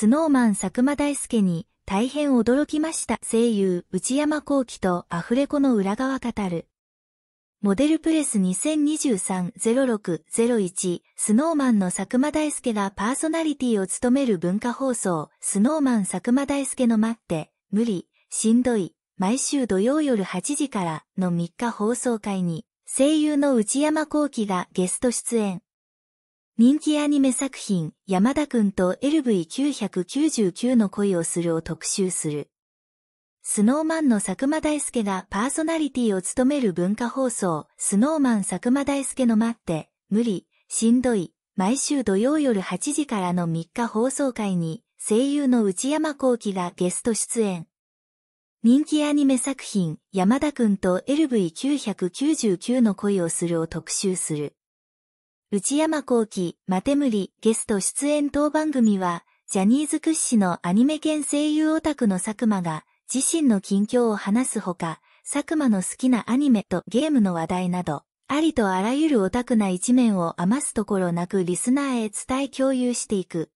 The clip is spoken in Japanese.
スノーマン佐久間大介に大変驚きました声優内山幸輝とアフレコの裏側語る。モデルプレス2023-06-01スノーマンの佐久間大介がパーソナリティを務める文化放送スノーマン佐久間大介の待って、無理、しんどい、毎週土曜夜8時からの3日放送会に声優の内山幸輝がゲスト出演。人気アニメ作品山田くんと LV999 の恋をするを特集する。スノーマンの佐久間大介がパーソナリティを務める文化放送、スノーマン佐久間大介の待って、無理、しんどい、毎週土曜夜8時からの3日放送会に、声優の内山幸輝がゲスト出演。人気アニメ作品、山田くんと LV999 の恋をするを特集する。内山幸輝、マテムリ、ゲスト出演当番組は、ジャニーズ屈指のアニメ兼声優オタクの佐久間が、自身の近況を話すほか、佐久間の好きなアニメとゲームの話題など、ありとあらゆるオタクな一面を余すところなくリスナーへ伝え共有していく。